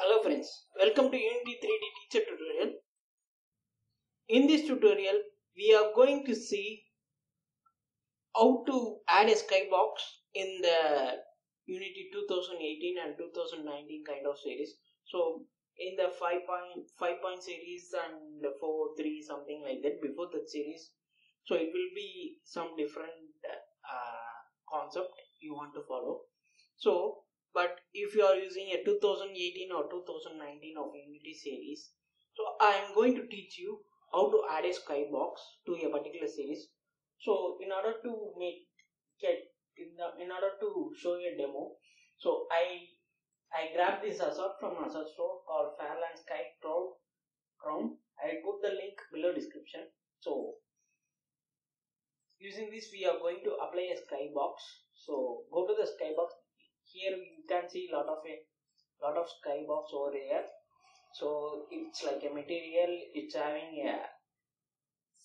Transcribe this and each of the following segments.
Hello friends, welcome to Unity 3D teacher tutorial. In this tutorial, we are going to see how to add a skybox in the Unity 2018 and 2019 kind of series. So in the 5 point, 5 point series and the 4, 3 something like that before that series. So it will be some different uh, concept you want to follow. So but if you are using a 2018 or 2019 of unity series so i am going to teach you how to add a skybox to a particular series. So in order to make get in, the, in order to show you a demo so i i grabbed this asset from asset store called Farland sky chrome i put the link below description. So using this we are going to apply a skybox. So go to the skybox. Here can see lot of a lot of skybox over here so it's like a material it's having a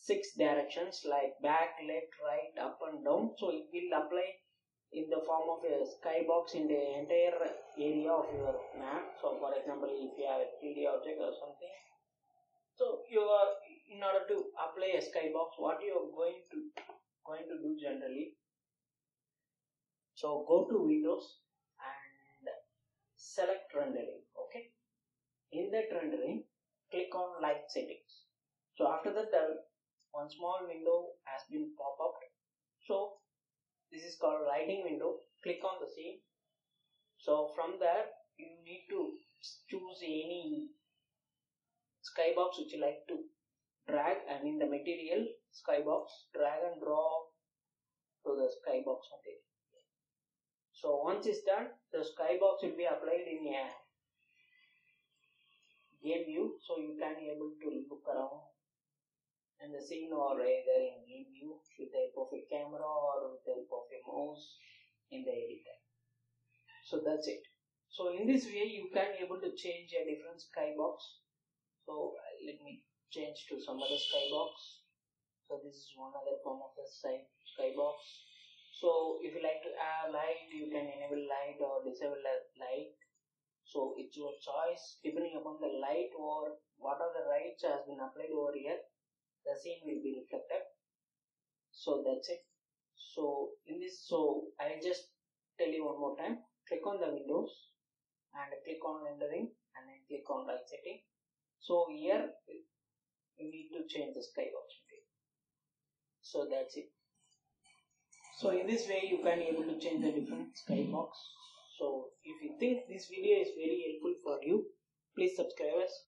six directions like back left right up and down. So it will apply in the form of a skybox in the entire area of your map. So for example if you have a 3d object or something. So you are in order to apply a skybox what you are going to going to do generally so go to windows select rendering okay? In that rendering click on light settings. So after that one small window has been pop up. So this is called lighting window. Click on the same. So from there you need to choose any skybox which you like to drag and in the material skybox drag and drop to the skybox material so once it's done, the skybox will be applied in a game view, so you can able to look around and the scene or either in game view with the help of a camera or with the help of a mouse in the editor. So that's it. So in this way, you can able to change a different skybox. So let me change to some other skybox. So this is one other form of the sky skybox so if you like to add light you can enable light or disable light. So it's your choice. Depending upon the light or what are the lights has been applied over here the scene will be reflected. So that's it. So in this so i just tell you one more time. Click on the windows and click on rendering and then click on light setting. So here you need to change the sky option. So that's it so in this way you can able to change the different skybox hmm. so if you think this video is very helpful for you please subscribe us